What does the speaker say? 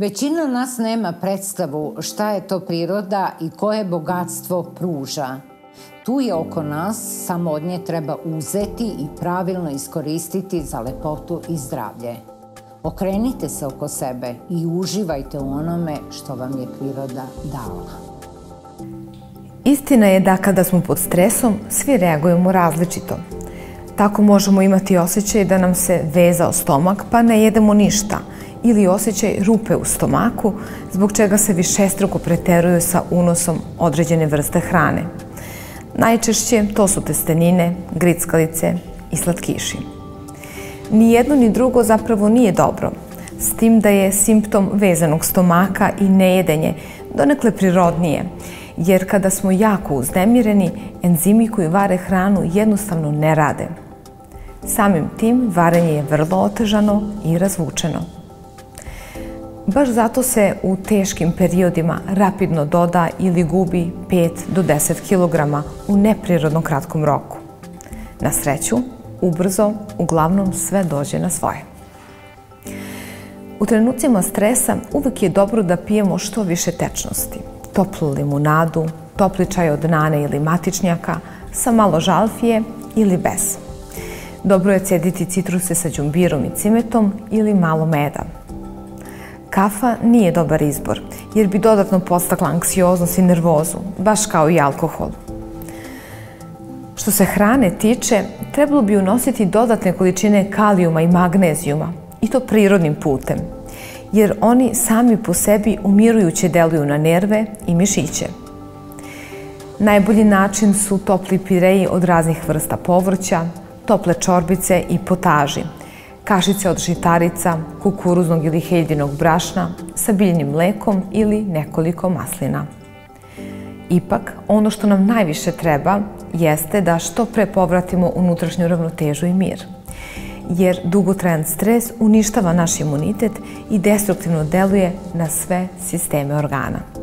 Većina nas nema predstavu šta je to priroda i koje bogatstvo pruža. Tu je oko nas, samo od nje treba uzeti i pravilno iskoristiti za lepotu i zdravlje. Okrenite se oko sebe i uživajte u onome što vam je priroda dala. Istina je da kada smo pod stresom, svi reagujemo različito. Tako možemo imati osjećaj da nam se vezao stomak pa ne jedemo ništa ili osjećaj rupe u stomaku zbog čega se višestruko preteruju sa unosom određene vrste hrane. Najčešće to su testenine, grickalice i slatkiši. Ni jedno ni drugo zapravo nije dobro, s tim da je simptom vezanog stomaka i nejedenje donekle prirodnije, jer kada smo jako uznemireni, enzimi koji vare hranu jednostavno ne rade. Samim tim varenje je vrlo otežano i razvučeno. Baš zato se u teškim periodima rapidno doda ili gubi 5 do 10 kg u neprirodno kratkom roku. Na sreću, ubrzo, uglavnom sve dođe na svoje. U trenucima stresa uvek je dobro da pijemo što više tečnosti. Toplu limunadu, topli čaj od nane ili matičnjaka, sa malo žalfije ili bez. Dobro je cediti citruse sa đumbirom i cimetom ili malo meda. Kafa nije dobar izbor, jer bi dodatno postakla anksioznost i nervozu, baš kao i alkohol. Što se hrane tiče, trebalo bi unositi dodatne količine kalijuma i magnezijuma, i to prirodnim putem, jer oni sami po sebi umirujuće deluju na nerve i mišiće. Najbolji način su topli pireji od raznih vrsta povrća, tople čorbice i potaži, kašice od žitarica, kukuruznog ili heljinog brašna sa biljnim mlekom ili nekoliko maslina. Ipak, ono što nam najviše treba jeste da što pre povratimo unutrašnju ravnotežu i mir. Jer dugotrajan stres uništava naš imunitet i destruktivno deluje na sve sisteme organa.